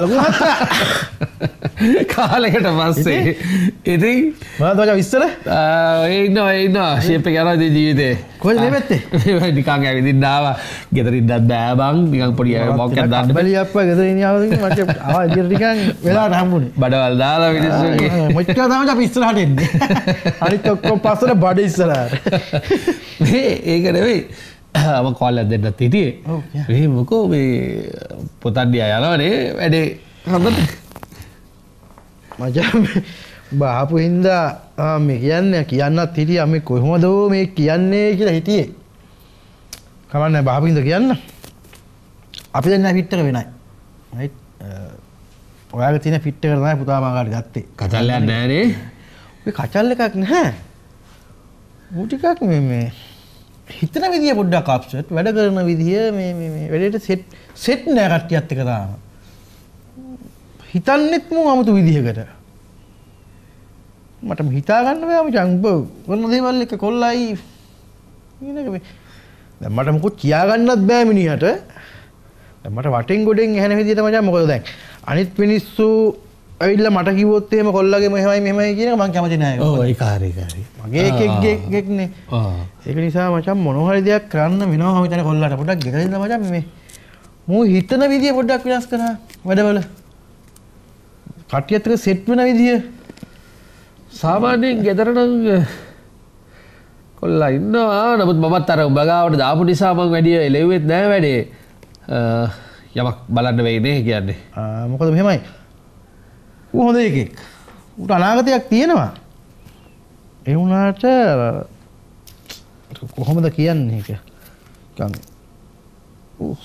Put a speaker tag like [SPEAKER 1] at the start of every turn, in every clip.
[SPEAKER 1] ලොකු
[SPEAKER 2] කාලෙකට පස්සේ ඉතින්
[SPEAKER 1] මතක විස්සර
[SPEAKER 2] ඉන්න ඉන්න ශේප යනද ජීවිතේ
[SPEAKER 1] කොයි නෙමෙත්තේ
[SPEAKER 2] නිකං ඇවිදින්නාව ගෙතරින්දත් බෑබං නිකං පොඩිය මොක්ක දන්න
[SPEAKER 1] බැලි අප ගෙදර මට ආදිටිකන් වෙලාට හම්බුණේ
[SPEAKER 2] බඩවල් දාලා විනිසුගේ
[SPEAKER 1] මොච්ච තමට පිස්සරහට එන්නේ අනිත් ඔක්කොම පස්සට බඩ ඉස්සරහට
[SPEAKER 2] ඒක අම කොල්ල දෙන්නත් හිටියේ. ඒ මොකෝ මේ පොතන්ඩිය යනවනේ වැඩේ. හොඳට
[SPEAKER 1] මචන් බාපු හින්දා මේ කියන්න කියන්නත් හිටිය. මේ කොහොමදෝ මේ කියන්නේ කියලා හිටියේ. කමන්න බාපින්ද කියන්න. අපි දෙන්න පිට්ටක වෙනයි. ඔයාග තින පිට්ට කරනයි පුතාමාකාට ගත්තේ.
[SPEAKER 2] කචල්ලයක් නෑනේ
[SPEAKER 1] කචල්ල එකක් නැහැ. ඌටිකක් මේ හිතන විදිිය පොඩ්ඩක් අප්සට් වැඩ කරන විදිහ මේ වැඩට සෙට් සෙට් නෑ කට්ටියත් එක තාම. හිතන්නෙත් මු අමුතු විදිහකට. මට හිතාගන්න යාම චංප කොන්න දේවල් එක කොල්ලයි. මට මොකුත් කියාගන්නත් බෑ මිනිහට. මට වටින් ගොඩෙන් හැන විදිට මචා මොකද දැන්? අනිත් මිනිස්සු ඇවිල්ල මට කිවොත් එහෙම කොල්ලගේ මෙහෙමයි මෙහෙමයි කියන මං කැමති නෑ
[SPEAKER 2] ඔය කාර්යකාරී
[SPEAKER 1] මගේ එකෙක්ගෙක්නේ ඒක නිසා මචන් මොනහරි දෙයක් කරන්න වෙනවා හිතන කොල්ලට පොඩක් ගෙදරින්ද මචන් මේ. මූ හිතන විදිය පොඩ්ඩක් වෙනස් කරා වැඩවල. කට්ටියත් එක්ක සෙට් වෙන විදිය.
[SPEAKER 2] සාමාන්‍යයෙන් ගෙදරනම් කොල්ලා ඉන්නවා. නමුත් මමත් අර උඹගාවට දාපු නිසා මං වැඩිය එලෙව්වෙත් නෑ වැඩේ. යමක් බලන්න වෙයිනේ කියන්නේ.
[SPEAKER 1] මොකද මෙහෙමයි ඌ හොඳ එකෙක්. ඌට අනාගතයක් තියෙනවා. ඒ වුණාට කොහොමද කියන්නේ ඒක?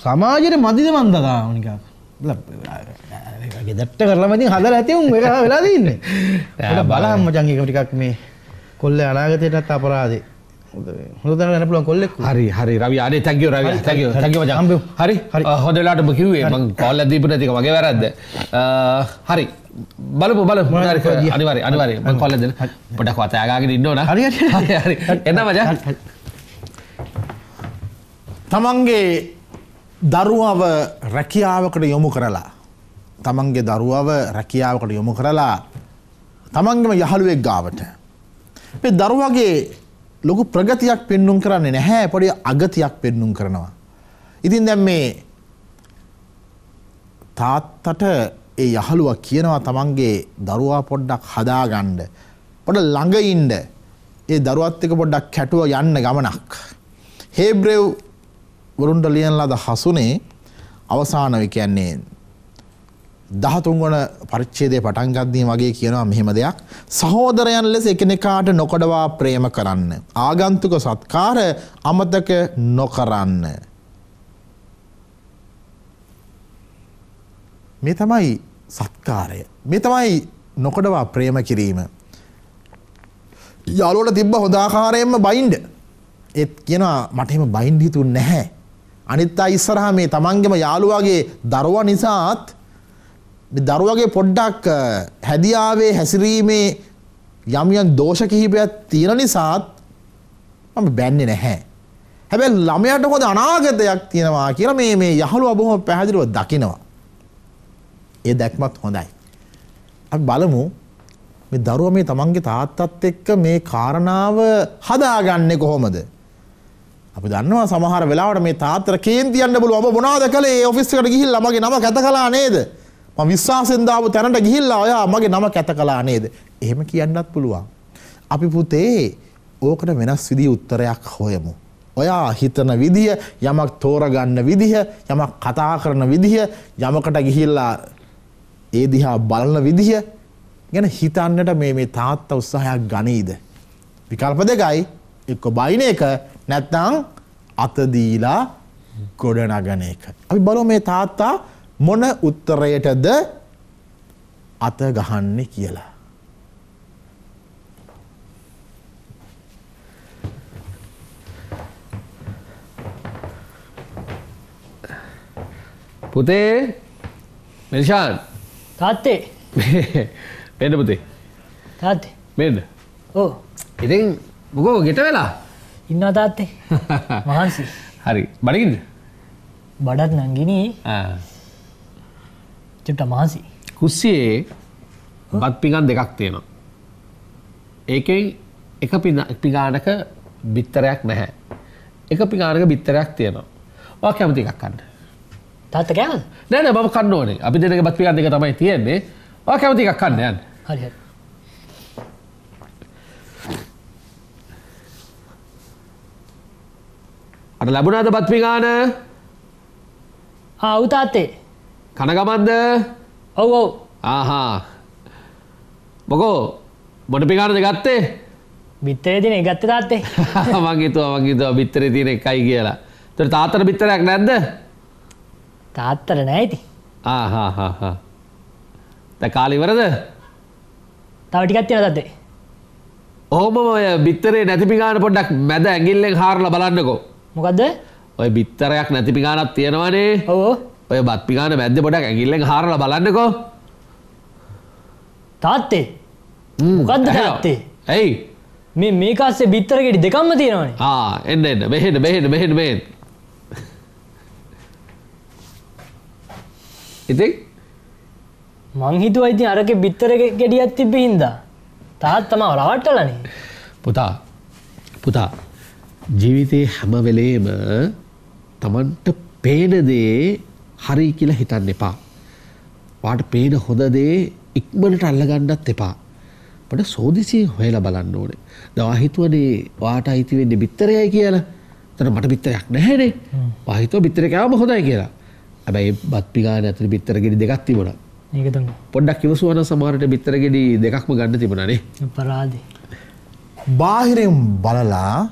[SPEAKER 1] සමාජයට මදිද මන්දදා නිකක් ගෙදට්ට කරලා මතින් හදර ඇතිවුම් එක වෙලා දන්න බලම් මචන්ගේ ටිකක් මේ කොල්ල අනාගතයටත් අපරාදේ. හොඳ ගැන පුලන් කොල්ලෙක්
[SPEAKER 2] හරි හරි රවි අනේ තැකිව රවි. තැකිව තැකිව ජම්බ හරි. හරි හොඳලාට කිව්වේ. මං කොල්ල දීපන තික මගේ වැරද්ද. හරි බලපු බල අනිවාරය මං කොල්ලද පොඩක් වතයාගාගෙන ඉන්නවන හරි එන්න මජ
[SPEAKER 3] තමන්ගේ දරුවව රැකියාවකට යොමු කරලා තමන්ගේ දරුවව රැකියාවකට යොමු කරලා තමන්ගේම යහළුවෙක් ගාවට. මේ දරුවගේ ලොකු ප්‍රගතියක් පෙන්නුම් කරන්නේ නැහැ පොඩි අගතියක් පෙන්නුම් කරනවා. ඉතින් දැම් මේ තාත්තට ඒ යහළුව කියනවා තමන්ගේ දරුවා පොඩ්ඩක් හදාගණ්ඩ පොඩ ළඟඉන්ඩ ඒ දරුවත් එක පොඩ්ඩක් කැටුව යන්න ගමනක්. හේබ්‍රෙව් වරුන්ට ලියන ලද හසුනේ අවසානව කියන්නේ දහතුන්වන පරිච්චේදය පටන්ගත්දී වගේ කියනවා මෙහෙම දෙයක් සහෝදරයන් ලෙස එකනෙකාට නොකඩවා ප්‍රේම කරන්න. ආගන්තුක සත්කාර අමතක නොකරන්න. මේ තමයි සත්කාරය. මේ තමයි නොකඩවා ප්‍රේම කිරීම. යාලුවට තිබ්බ හොදාකාරයෙන්ම බයින්ඩ. ඒත් කියනවා මටහෙම බයින්ඩිතුන් නැහැ. අනිත් ඉස්සරහ මේ තමන්ගෙම යාළුවගේ දරුව නිසාත් දරුවගේ පොඩ්ඩක් හැදියාවේ හැසිරීමේ යමියන් දෝෂ කිහිපයක් තියෙන නිසාත් මම බැන්නේ නැහැ. හැබැ ළමයට හොද අනාගතයක් තියෙනවා කියර මේ මේ යහළු අබොහොම පැහැදිරුව දකිනවා. ඒ දැක්මත් හොඳයි. අපි බලමු මේ දරුව මේ තමන්ගේ තාත්තත් එක්ක මේ කාරණාව හදාගන්න කොහොමද. අපි දන්නවා සමහර වෙලාවට මේ තාත්තර කේන්තියන්න බලු ඔබ මොනාද කළේ ඔෆිස්කට ගිහිල් මගේ නම කැත කලා නේද. විශ්වාසෙන්දාව තැනට ගිහිල්ලා ඔයා මගේ නම කැත කලා නේද. එහෙම කියන්නත් පුළුවන්. අපි පුතේ ඕකට වෙනස් විදිී උත්තරයක් හොයමු. ඔයා හිතන විදිහ යමක් තෝරගන්න විදිහ යමක් කතා කරන විදිහ යමකට ගිහිල්ලා ඒ දිහා බලන විදිහ ගැන හිතන්නට මේ මේ තාත්ත උත්සාහයක් ගනීද. විකල්ප දෙකයි එක්ක බයින එක නැත්තං අතදීලා ගොඩනගන එක. අපි බලෝ මේ තාත්තා මොන උත්තරයටද අත ගහන්නේ කියලා.
[SPEAKER 2] පුතේ මෙල්ෂාන්
[SPEAKER 4] තාත්තේ.
[SPEAKER 2] පෙන්ඩ පුතේ.
[SPEAKER 4] තාත්තේ.
[SPEAKER 2] මෙන්න.
[SPEAKER 4] ඕ
[SPEAKER 2] ඉතින් මොකෝ ගෙට වෙලා.
[SPEAKER 4] ඉන්න තාත්තේ. මහන්සි.
[SPEAKER 2] හරි. බඩින්ද
[SPEAKER 4] බඩත් නංගිනී. චුට්ට මහන්සි.
[SPEAKER 2] කුස්සියේ බත් පිගන් දෙකක් තියෙනවා. ඒකෙන් එක පිගානක බිත්තරයක් නැහැ. එක පිගානක බිත්තරයක් තියෙනවා. ඔයා කැමති එකක් කන්න.
[SPEAKER 4] තාත්ත කෑවද
[SPEAKER 2] නෑ නෑ මම කන්න ඕනේ. අපි දෙනක බත් පිගන් දෙක තමයි තියෙන්නේ. කැමති එකක් කන්න යන්න.
[SPEAKER 4] හරි
[SPEAKER 2] අර ලැබුණාද බත් පිගාන?
[SPEAKER 4] ආ ඔව්? ඔව්
[SPEAKER 2] ආහා. මොකෝ මොන පිගානද ගත්තේ?
[SPEAKER 4] බිත්තරේ දින ගත්ත තාත්තේ
[SPEAKER 2] මං හිතුවා මං හිතුවා බිත්තරේ තියෙන එකයි කියලා. ඒතර තාත්තට බිත්තරයක් නැද්ද?
[SPEAKER 4] තාත්තර නෑ ඉති
[SPEAKER 2] ආහා හා හා. දැන් කාලේ ඉවරද?
[SPEAKER 4] තව ටිකක් තියෙන තාත්තේ
[SPEAKER 2] ඔහොම ඔය බිත්තරේ නැති පිගාන පොඩ්ඩක් මැද ඇඟිල්ලෙන් හාරලා බලන්නකෝ.
[SPEAKER 4] මොකද්ද
[SPEAKER 2] ඔය බිත්තරයක් නැති පිගානක් තියෙනවනේ.
[SPEAKER 4] ඔව්
[SPEAKER 2] ඔය බත් පිගාන මැද්දේ පොඩ්ඩක් ඇඟිල්ලෙන් හාරලා බලන්නකෝ.
[SPEAKER 4] තාත්තේ
[SPEAKER 2] ඇහෙනවා.
[SPEAKER 4] තාත්තේ?
[SPEAKER 2] ඇයි?
[SPEAKER 4] මේ මේක අස්සේ බිත්තර ගෙඩි දෙකක්ම තියෙනවනේ
[SPEAKER 2] එන්න එන්න මෙහෙන්න මෙහෙන්න මෙහෙන්න මෙහෙන්න. ඉතින්
[SPEAKER 4] මං හිතුවා ඉතින් අරකේ බිත්තර ගෙ- ගෙඩියක් තිබ්බ හින්දා තාත්තා මාව රවට්ටලානේ
[SPEAKER 2] පුතා පුතා ජීවිතේ හැම වෙලේම තමන්ට පේන දේ හරි කියලා හිතන්න එපා. වාට පේන හොඳ දේ ඉක්මනට අල්ලගන්නත් එපා. පට සෝදිසියෙන් හොයලා බලන්න ඕනේ. දවා හිතුවනේ වාට අයිති වෙන්නේ බිත්තරයයි කියලා. තන මට බිත්තරයක් නැහැනේ. වාහිතුව බිත්තර කෑවම හොඳයි කියලා. හැබැයි බත් පිගාන ඇතුලේ බිත්තර ගෙඩි දෙකක් තිබුණා.
[SPEAKER 4] මේක තමයි
[SPEAKER 2] පොඩ්ඩක් ඉවසුවනම් සමහරට බිත්තර ගෙඩි දෙකක්ම ගන්න තිබුණානේ.
[SPEAKER 4] අපරාධේ
[SPEAKER 3] බාහිරෙන් බලලා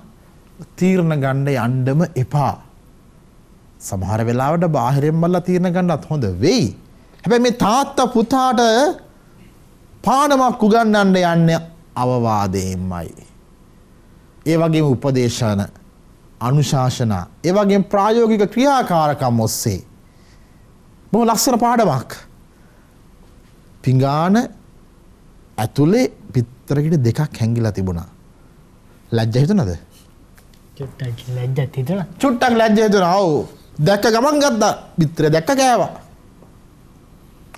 [SPEAKER 3] තීරණ ගණ්ඩ යන්ඩම එපා. සමහර වෙලාවට බාහිරෙන් බල්ල තීරණ ගණ්ඩත් හොඳ වෙයි. හැබැ මේ තාත්ත පුතාට පානමක් උගන්නන්න යන්න අවවාදයෙන්මයි. ඒ වගේ උපදේශන අනුශාසනා ඒ වගේ ප්‍රායෝගික ක්‍රියාකාරකම් ඔස්සේ. බොහ ලස්සන පාඩමක්. පිංගාන ඇතුළේ පිත්තරකට දෙකක් හැංගිලා තිබුණා. ලැජ්ජ හිතනද?
[SPEAKER 4] චුට්ටක් ලැජ්ජත් හිතන
[SPEAKER 3] චුට්ටක් ලැජ්ජ හිතුණා. ඔව්. දැක්ක ගමන් ගත්තා. පිටර දැක්ක කෑවා.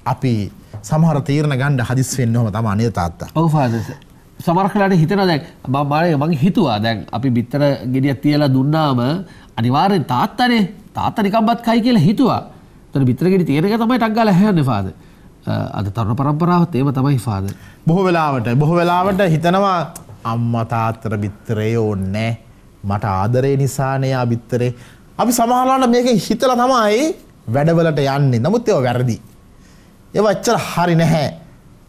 [SPEAKER 3] අපි සමහර තීරණ ගන්න හදිස් වෙන්න ඕම තමයි නේද තාත්තා.
[SPEAKER 2] ඔව් ෆාදර් සමහරකට හිතෙනවා දැන් මම මම හිතුවා දැන් අපි බිත්තර ගෙඩියක් තියලා දුන්නාම අනිවාර්යෙන් තාත්තනේ තාත්තා නිකම්වත් කයි කියලා හිතුවා. එතන බිත්තර ගෙඩි තියෙන එක තමයි ටක් ගාලා හැයන්නේ ෆාදර්. අද තරුණ පරම්පරාවත් ඒම තමයි ෆාදර්.
[SPEAKER 3] බොහෝ වෙලාවට බොහෝ වෙලාවට හිතනවා අම්මා තාත්තට බිත්තරේ ඕන්නේ මට ආදරේ නිසානේ ආ බිත්තරේ. අපි සමහරවල්ලාට මේක හිතලා තමයි වැඩවලට යන්නේ. නමුත් ඒවා වැරදි. ඒවා එච්චර හරි නැහැ.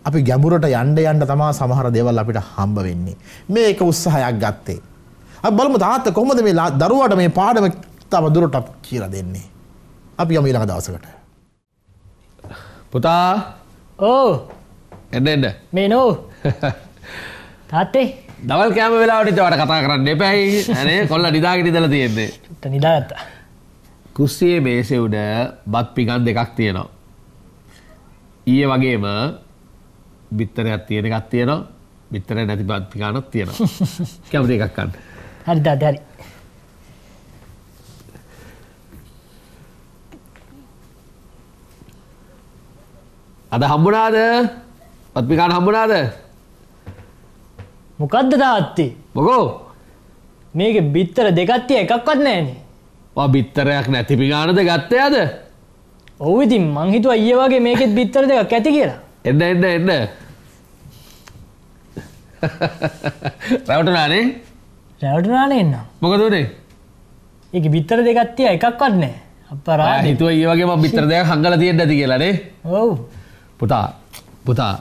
[SPEAKER 3] අපි ගැඹුරට යන්න යන්න තමා සමහර දේවල් අපිට හම්බ වෙන්නේ. මේක උත්සාහයක් ගත්තේ. අපි බලමු තාත්තා කොහොමද මේ ලා- දරුවාට මේ පාඩම තව දුරටත් කියලා දෙන්නේ. අපි යමු ඊළඟ දවසකට.
[SPEAKER 2] පුතා
[SPEAKER 4] ඕ
[SPEAKER 2] එන්න එන්න.
[SPEAKER 4] මේ නෝ තාත්තේ
[SPEAKER 2] දවල් කෑම වෙලාවට වට කතා කරන්න එපැයි. අනේ කොල්ල නිදාගෙන ඉඳලා තියෙන්නේ.
[SPEAKER 4] නිදාගත්තා
[SPEAKER 2] කුස්සියේ මේසෙ උඩ බත් පිගන් දෙකක් තියෙනවා. ඊයේ වගේම බිත්තරයක් තියෙන එකක් තියෙනවා. බිත්තර නැති බත් පිගානක් තියෙනවා. කැමති එකක් ගන්න.
[SPEAKER 4] හරි තාත්තේ හරි
[SPEAKER 2] අද හම්බුණාද? බත් පිගාන හම්බුණාද?
[SPEAKER 4] මොකද්ද තාත්තේ
[SPEAKER 2] මොකෝ?
[SPEAKER 4] මේක බිත්තර දෙකක් තිය එකක්වත් නෑනේ
[SPEAKER 2] බිත්තරයක් නැති පිගානද ගත්තේ අද?
[SPEAKER 4] ඔව් ඉතින් මං හිතුවා ඊයේ වගේ මේකෙත් බිත්තර දෙකක් ඇති කියලා
[SPEAKER 2] එන්න එන්න එන්න. රැවටුණානේ?
[SPEAKER 4] රැවටුනානේ එන්න
[SPEAKER 2] මොකද උනේ?
[SPEAKER 4] ඒක බිත්තර දෙකක් තිය එකක්වත් නෑ
[SPEAKER 2] ඔයා
[SPEAKER 4] අපරාධේ
[SPEAKER 2] හිතුවා ඊයේ වගේ මම බිත්තර දෙකක් හංගලා තියෙන්න ඇති කියලා නේ?
[SPEAKER 4] ඔව්
[SPEAKER 2] පුතා පුතා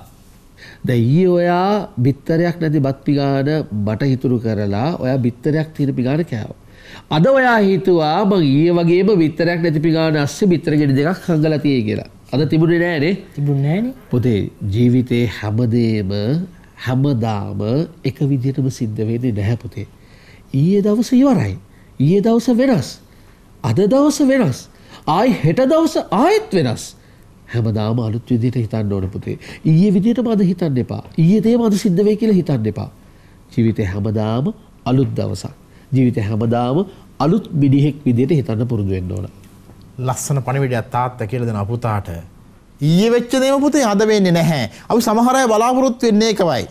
[SPEAKER 2] ද ඊ ඔයා බිත්තරයක් නැති බත් පිගාන බට හිතුරු කරලා ඔයා බිත්තරයක් තියෙන පිගාන කෑව. අද ඔයා හිතුවා මං ඊයේ වගේම බිත්තරයක් නැති පිගාන අස්සේ බිත්තර ගෙඩි දෙකක් හංගලා තියෙයි කියලා. අද තිබුණේ නෑනේ.
[SPEAKER 4] තිබුණේ නෑනේ
[SPEAKER 2] පුතේ ජීවිතේ හැමදේම හැමදාම එක විදිහටම සිද්ධ වෙන්නේ නැහැ පුතේ. ඊයේ දවස ඉවරයි. ඊයේ දවස වෙනස්. අද දවස වෙනස්. ආයි හෙට දවස ආයෙත් වෙනස්. හැමදාම අලුත් විදිහට හිතන්න ඕන පුතේ. ඊයේ විදිහටම අද හිතන්න එපා. ඊයේ දේම අද සිද්ධ වෙයි කියලා හිතන්න එපා. ජීවිතේ හැමදාම අලුත් දවසක්. ජීවිතේ හැමදාම අලුත් මිනිහෙක් විදිහට හිතන්න පුරුදු වෙන්න ඕන.
[SPEAKER 3] ලස්සන පණිවිඩයක් තාත්තා කියලා දෙනවා පුතාට. ඊයේ වෙච්ච දේම පුතේ අද වෙන්නේ නැහැ. අපි සමහර අය බලාපොරොත්තු වෙන්නේ ඒකවයි.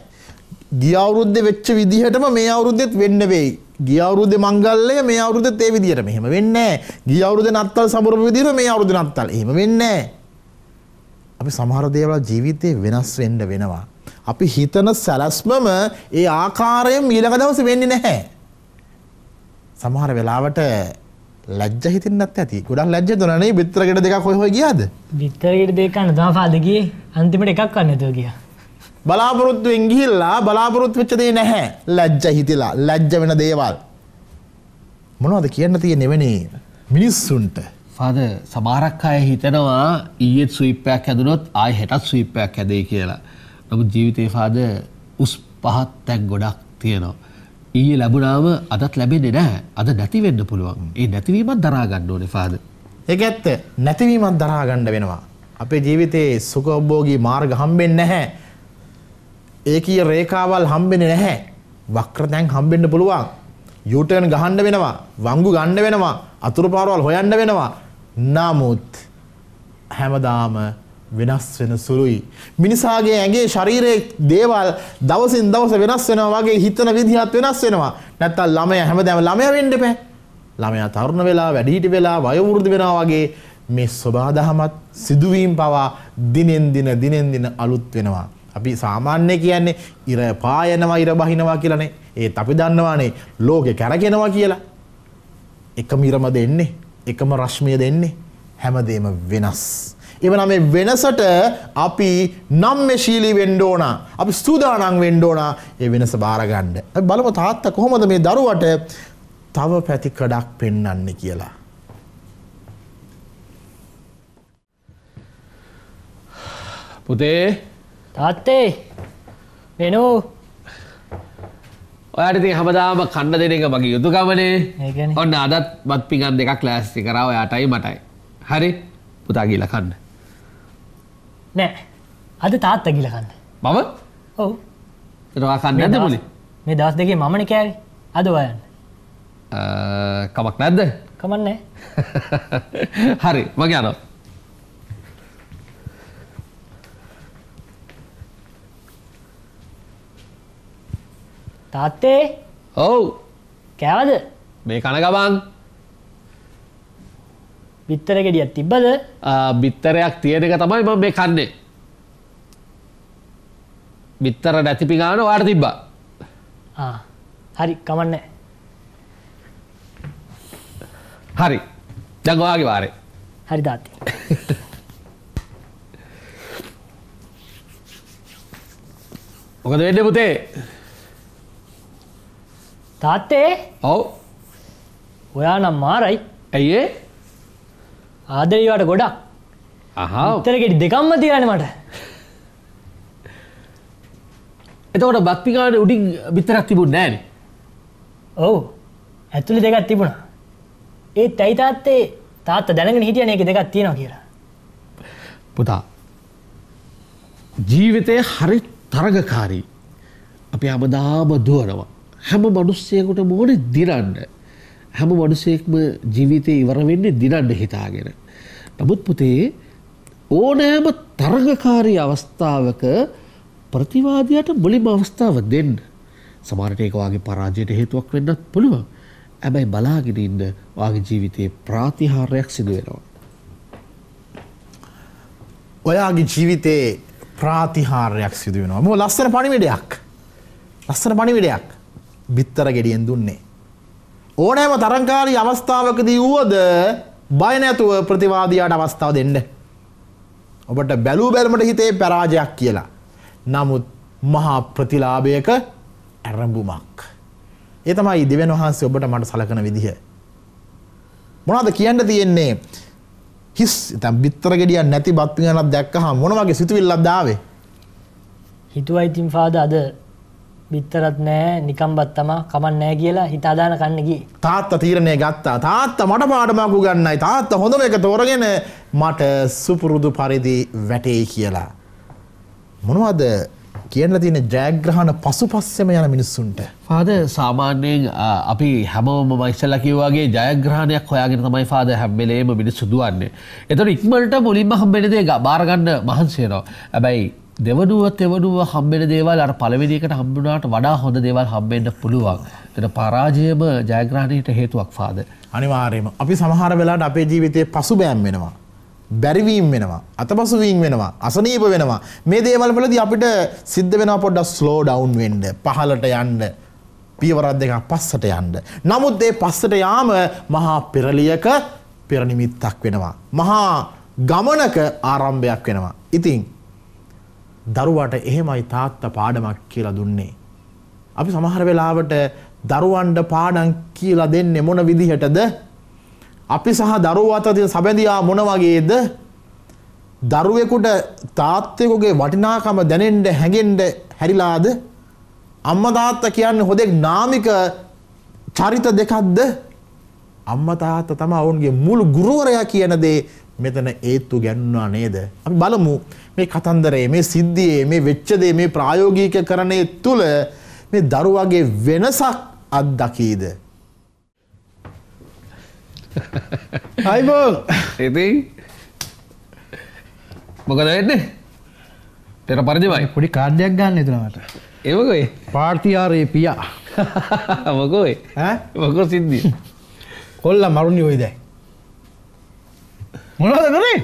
[SPEAKER 3] ගිය අවුරුද්දේ වෙච්ච විදිහටම මේ අවුරුද්දෙත් වෙන්න වෙයි. ගිය අවුරුද්දේ මංගල්‍යය මේ අවුරුද්දෙත් ඒ විදිහට මෙහෙම වෙන්නේ නැහැ. ගිය අවුරුද්දේ නත්තල් සමරපු විදිහට මේ අවුරුද්දේ නත්තල්. එහෙම වෙන්නේ නැහැ. අපි සමහර දේවල් ජීවිතේ වෙනස් වෙන්න වෙනවා. අපි හිතන සැලැස්මම ඒ ආකාරයෙන් ඊළඟ දවසේ වෙන්නේ නැහැ. සමහර වෙලාවට ලැජ්ජ හිතෙන්නත් ඇති. ගොඩක් ලැජ්ජ දුනනේ බිත්තරගෙඩ දෙකක් හොය හොය ගියාද?
[SPEAKER 4] බිත්තරකට දෙකන්න තම පාද ගියේ අන්තිමට එකක් වන්න නැතුව ගියා.
[SPEAKER 3] බලාපොරොත්තුවෙන් ගිහිල්ලා බලාපොරොත්තු වෙච්ච දේ නැහැ. ලැජ්ජ හිතිලා ලැජ්ජ වෙන දේවල්. මොනවද කියන්න තියෙන්නේ එවැනි මිනිස්සුන්ට?
[SPEAKER 2] ෆාද සමාරක් අය හිතනවා ඊයේත් සුවිප්පයක් හැදුනොත් ආය හෙටත් සුවිප්පයක් හැදේ කියලා. නමුත් ජීවිතේ ෆාද උස් පහත් තැන් ගොඩක් තියෙනවා. ඊයේ ලැබුණාම අදත් ලැබෙන්නේ නැහැ. අද නැති වෙන්න පුළුවන්. ඒ නැතිවීමත් දරා ගන්න ඕනේ ෆාද.
[SPEAKER 3] ඒක ඇත්ත. නැතිවීමත් දරා ගන්න වෙනවා. අපේ ජීවිතේ සුඛෝභෝගී මාර්ග හම්බෙන්නේ නැහැ. ඒකීය රේඛාවල් හම්බෙන්නේ නැහැ. වක්‍ර තැන් හම්බෙන්න පුළුවන්. යූටර්න් ගහන්න වෙනවා. වංගු ගන්න වෙනවා. අතුරු පාරවල් හොයන්න වෙනවා. නමුත් හැමදාම වෙනස් වෙන සුළුයි. මිනිසාගේ ඇගේ ශරීරයේ දේවල් දවසින් දවස වෙනස් වෙනවා වගේ හිතන විදිහත් වෙනස් වෙනවා. නැත්තම් ළමයා හැමදාම ළමයා වෙන්න එපා. ළමයා තරුණ වෙලා වැඩිහිටි වෙලා වයෝවෘද්ධ වෙනවා වගේ මේ සබාදහමත් සිදුවීම් පවා දිනෙන් දින දිනෙන් දින අලුත් වෙනවා. අපි සාමාන්‍ය කියන්නේ ඉර පායනවා ඉර බහිනවා කියලානේ. ඒත් අපි දන්නවානේ ලෝකේ කැරකෙනවා කියලා. එකම ඉරම දෙන්නේ, එකම රශ්මිය දෙන්නේ හැමදේම වෙනස්. එවනම් මේ වෙනසට අපි නම්මශීලී වෙන්න ඕන. අපි සූදානම් වෙන්න ඕන ඒ වෙනස බාර ගන්න. අපි බලමු තාත්තා කොහොමද මේ දරුවට තව පැතිකඩක් පෙන්වන්නේ කියලා.
[SPEAKER 2] පුතේ
[SPEAKER 4] තාත්තේ වෙනෝ
[SPEAKER 2] ඔයාට ඉතින් හැමදාම කන්න දෙන එක මගේ යුතුකමනේ. ඔන්න අදත් බත් පිඟන් දෙකක් ලෑස්ති කරා ඔයාටයි මටයි. හරි? පුතා ගිහලා කන්න.
[SPEAKER 4] නෑ අද තාත්තා ගිල කන්න
[SPEAKER 2] මම?
[SPEAKER 4] ඔව්
[SPEAKER 2] ඔයා කන්නේ නැද්ද මුලේ?
[SPEAKER 4] මේ දවස් දෙකේ මමනේ කෑවේ අද ඔයන්න
[SPEAKER 2] කමක් නැද්ද?
[SPEAKER 4] කමන්නේ
[SPEAKER 2] හරි මම යනවා.
[SPEAKER 4] තාත්තේ
[SPEAKER 2] ඔව්
[SPEAKER 4] කෑවද
[SPEAKER 2] මේ කන ගමන්
[SPEAKER 4] බිත්තර ගෙඩියක් තිබ්බද
[SPEAKER 2] බිත්තරයක් තියෙන එක තමයි මම මේ කන්නේ. බිත්තර නැති පිඟාන ඔයාට තිබ්බා.
[SPEAKER 4] හරි කමන්නේ
[SPEAKER 2] හරි. දැන් ඔයාගේ වාරේ.
[SPEAKER 4] හරි තාත්තේ
[SPEAKER 2] මොකද වෙන්නේ පුතේ?
[SPEAKER 4] තාත්තේ?
[SPEAKER 2] ඔව්.
[SPEAKER 4] ඔයා නම් මාරයි.
[SPEAKER 2] ඇයි ඒ?
[SPEAKER 4] ආදරීවට ගොඩක්. ගෙඩි දෙකක්ම තියන්නේ මට.
[SPEAKER 2] එතකොට බත් පිඟානේ උඩින් බිත්තරක් තිබුණේ නැහනේ.
[SPEAKER 4] ඔව්. ඇතුළේ දෙකක් තිබුණා. ඒත් ඇයි තාත්තේ? තාත්තා දැනගෙන හිටියනේ ඒකේ දෙකක් තියෙනවා කියලා.
[SPEAKER 2] පුතා. ජීවිතය හරි තරගකාරී. අපි හැමදාම දුවනවා හැම මනුස්සයකුට මෝන දිරන්න හැම මනුසයෙක්ම ජීවිතය ඉවර වෙන්නේ දිනන්න හිතාගෙන. නමුත් පුතේ ඕනෑම තරගකාරී අවස්ථාවක ප්‍රතිවාදයට මුලින්ම අවස්ථාව දෙන්න. සමාරට ඒක වගේ පරාජයට හේතුවක් වෙන්නත් පුළුවන්. ඇබැයි බලාගෙන ඉන්න වගේ ජීවිතයේ ප්‍රාතිහාරයක් සිදු වෙනවා.
[SPEAKER 3] ඔයාගේ ජීවිතේ ප්‍රාතිහාරයක් සිදු වෙනවා. මොකද ලස්සන පණිවිඩයක්. ලස්සන පණිවිඩයක්. බිත්තර ගෙඩියෙන් දුන්නේ. ඕනෑම තරංකාරී අවස්ථාවකදී වුවද බය නැතුව ප්‍රතිවාදියාට අවස්ථාව දෙන්න. ඔබට බැලූ බැලමට හිතේ පරාජයක් කියලා. නමුත් මහා ප්‍රතිලාභයක ඇරඹුමක්. ඒ තමයි දෙවන් වහන්සේ ඔබට මට සලකන විදිහ. මොනවද කියන්න තියෙන්නේ? හිස් තැම් බිත්තර ගෙඩියක් නැති බත් පිඟානක් දැක්කහම මොන වගේ සිතුවිල්ලක් දාවේ?
[SPEAKER 4] හිතුවා ඉතින් ෆාද අද බිත්තරත් නෑ නිකම්බත් තමා කමන් නෑ කියලා හිත අදාන කන්න ගියේ
[SPEAKER 3] තාත්තා තීරණය ගත්තා. තාත්තා මට පාඩමක් උගන්නයි. තාත්තා හොඳම එක තෝරගෙන මට සුපුරුදු පරිදි වැටේ කියලා. මොනවද කියන්න තියෙන ජයග්‍රහණ පසු පස්සෙම යන මිනිස්සුන්ට.
[SPEAKER 2] පාද සාමාන්‍යයෙන් අපි හැමෝම මයිස්සල්ල කිව්වාගේ ජයග්‍රහණයක් හොයාගෙන තමයි පාද හැම්බෙලේම මිනිස්සු දුවන්නේ. එතට ඉක්මට මුලින්ම හම්බෙනදේ බාරගන්න මහන්සේනවා. ඇබැයි දෙවනුව තෙවනුව හම්බෙන දේවල් අර පළවෙනිකට හම්බුනාට වඩා හොඳ දේවල් හම්බෙන්න්න පුළුවන්. එට පරාජයම ජයග්‍රහණයට හේතුවක් පාද.
[SPEAKER 3] අනිවාර්යම අපි සමහර වෙලාට අපේ ජීවිතය පසු බෑම් වෙනවා. බැරිවීම් වෙනවා අතපසුවීම් වෙනවා අසනීප වෙනවා මේ දේවල්වලද අපිට සිද්ධ වෙන පොඩ්ඩ ස්ලෝ ඩවන්් වෙන්ඩ පහලට යන්ඩ පියවරත් දෙක පස්සට යන්ඩ. නමුත් ඒ පස්සට යාම මහා පෙරලියක පෙරනිමිත්තක් වෙනවා. මහා ගමනක ආරම්භයක් වෙනවා. ඉතින් දරුවට එහෙමයි තාත්ත පාඩමක් කියලා දුන්නේ. අපි සමහර වෙලාවට දරුවන්ට පාඩන් කියලා දෙන්නේ මොන විදිහටද? අපි සහ දරුව අතතිය සබැඳයා මොන වගේද? දරුවෙකුට තාත්තයකුගේ වටිනාකම දැනෙන්ට හැගෙන්ඩ හැරිලාද? අම්ම තාත්ත කියන්න හොදෙක් නාමික චරිත දෙකක්ද? අම්ම තාත්ත තම ඔවුන්ගේ මුළු ගුරුවරයා කියන දේ මෙතන ඒත්තු ගැන්වා නේද. අපි බලමු මේ කතන්දරේ මේ සිද්ධියේ මේ වෙච්චදේ මේ ප්‍රායෝගීක කරණය තුළ මේ දරුවගේ වෙනසක් අත්දකීද.
[SPEAKER 1] අයිබෝන්
[SPEAKER 2] ඉති මොකද වෙන්නේ? පෙර පරිදිමයි.
[SPEAKER 1] පොඩි කාඩ්‍යයක් ගන්න එතුනට
[SPEAKER 2] ඒවකොයි
[SPEAKER 1] පාර්තියාරයේ පියා.
[SPEAKER 2] මොකෝයි? මොකෝ සිද්ධිය?
[SPEAKER 1] කොල්ල මරුණි ඔයිදැයි මොනවද කරේ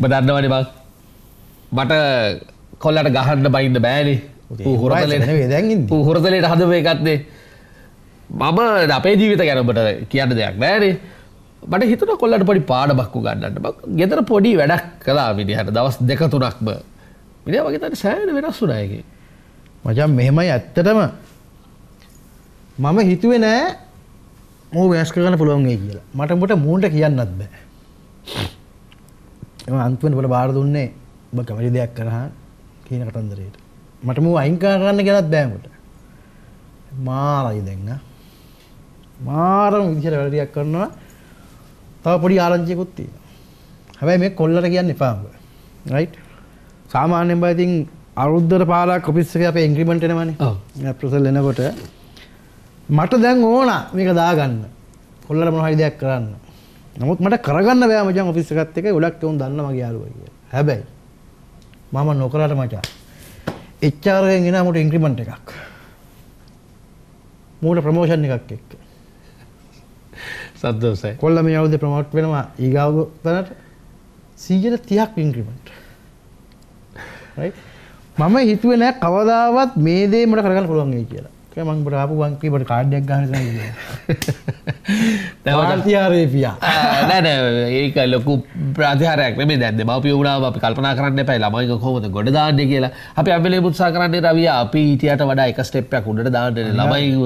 [SPEAKER 2] බදන්නවනි බං. මට කොල්ලට ගහන්න බයින්න
[SPEAKER 1] දැන් ඉන්නේ.
[SPEAKER 2] හුරතලට හදව එකත්නේ මම අපේ ජීවිත ගැනබට කියන්න දෙයක් නෑනේ. මට හිතන කොල්ලට පොඩි පාඩ බක්කු ගන්නට බක් ගෙතර පොඩි වැඩක් කලා විදිහට දවස් දෙක තුනක්ම. මිනි වගේ තට සෑන වෙනස් වුනායගේ
[SPEAKER 1] මචන් මෙහෙමයි ඇත්තටම. මම හිතුවේ නෑ මෝ වෙනස් කරන්න පුළුවන්ගේ කියලා. මට මොට මූන්ට කියන්නත් බෑ එම අන්තුවෙන් පොට බාර දුන්නේ ඔබ කමරි දෙයක් කරහා කියන කටන්දරයට මට මූ අයිංකා කරන්න ගෙනත් බෑමට මාරයි දෙන්න මාරම විදිහට වැඩියක් කරනවා. තව පොඩි ආරංචියකුත් තියෙනවා. හැබැයි මේ කොල්ලට කියන්න එපාම රයිට් සාමාන්‍යයෙන් බය ඉතින් අවුරුද්දට පාරක් ඔෆිස් එකේ අපේ ඉන්ක්‍රිමන්ට් එනවනේ.
[SPEAKER 2] ඔව්.
[SPEAKER 1] ඇප්‍රිල් එනකොට. මට දැන් ඕන මේක දාගන්න. කොල්ලට මොන හරි දෙයක් කරන්න නමුත් මට කරගන්න බෑ මචං ඔෆිස් එකත් එක්ක ගොඩක් උන් දන්න මගේ යාළුවා කියලා. හැබැයි මම නොකරට මචං HR එකෙන් එන මට ඉන්ක්‍රිමන්ට් එකක්. මූට ප්‍රමෝෂන් එකක් එක්ක.
[SPEAKER 2] සද්දෝසයි
[SPEAKER 1] කොල්ල මේ අවුද ප්‍රමෝට් වෙනවා ඊගාව තැනට? සීජට තියක් ඉන්ක්‍රිමෙන්ට් මම හිතුවේ නෑ කවදාවත් මේ දේ මට කරගන්න පුළුවන් වෙයි කියලා. ඒක මම බට ආපු වංකී බට කාඩ් එකක් ගන්න ඉතින්. පාර්තියාරේ පියා.
[SPEAKER 2] නෑ ඒක ලොකු ප්‍රාතිහාරයක් නෙමෙයි දැන් දෙමව්පියෝ වුණාම අපි කල්පනා කරන්න එපා ළමයික කොහොමද ගොඩ දාන්නේ කියලා. අපි වෙලේම උත්සාහ කරන්නේ රවිය අපි හිටියට වඩා එක ස්ටෙප් එකක් උඩට දාන්න ළමයිව.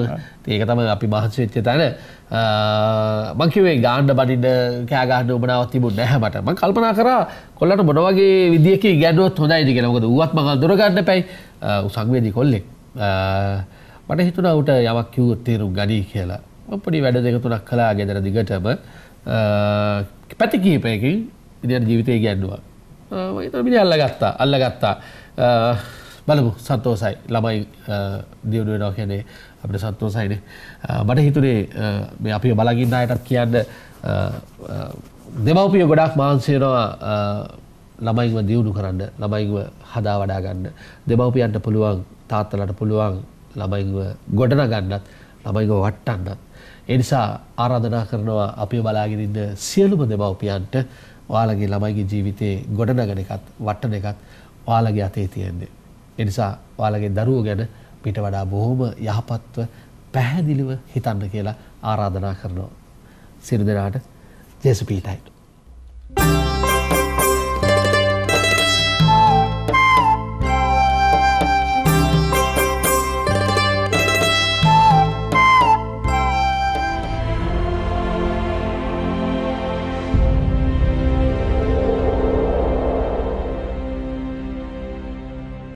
[SPEAKER 2] ඒක තමයි අපි මහන්සි වෙච්ච තැන. මං කිව්වේ ගාන්න බඩින්න කෑ ගහන්න උඹනාවක් තිබුණ නැහැ මට. මං කල්පනා කරා කොල්ලට මොන වගේ විදියකින් ඉගැන්නුවොත් හොඳයිද කියලා. මොකද ඌවත් මං දොර ගන්න එපයි. ඌ සංවේදී කොල්ලෙක්. මට හිතුණා ඌට යමක් කිව්වොත් තේරුම් ගනී කියලා. මම පොඩි වැඩ දෙක තුනක් කළා ගෙදර දිගටම. පැති කීපයකින් ඉදිරියට ජීවිතය ගැන්නවා. මම හිතුවා මිනිහ අල්ලගත්තා. අල්ලගත්තා. බලමු සන්තෝසයි ළමයි දියුණු වෙනවා කියන්නේ අපිට සන්තෝසයිනේ. මට හිතුනේ මේ අපි බලගින්න අයටත් කියන්න දෙමව්පිය ගොඩක් මහන්සි වෙනවා ළමයින්ව දියුණු කරන්න ළමයින්ව හදා වඩා ගන්න. දෙමව්පියන්ට පුළුවන් තාත්තලට පුළුවන් ළමයින්ව ගොඩනගන්නත් ළමයින්ව වට්ටන්නත්. ඒ නිසා ආරාධනා කරනවා අපි බලාගෙන ඉන්න සියලුම දෙමව්පියන්ට ඔයාලගේ ළමයිගේ ජීවිතේ ගොඩනගන එකත් වට්ටන එකත් ඔයාලගේ අතේ තියෙන්නේ. ඒ නිසා ඔයාලගේ දරුවෝ ගැන පිට වඩා බොහොම යහපත්ව පැහැදිලිව හිතන්න කියලා ආරාධනා කරනවා. සියලු දෙනාට ජේසුපීටයි.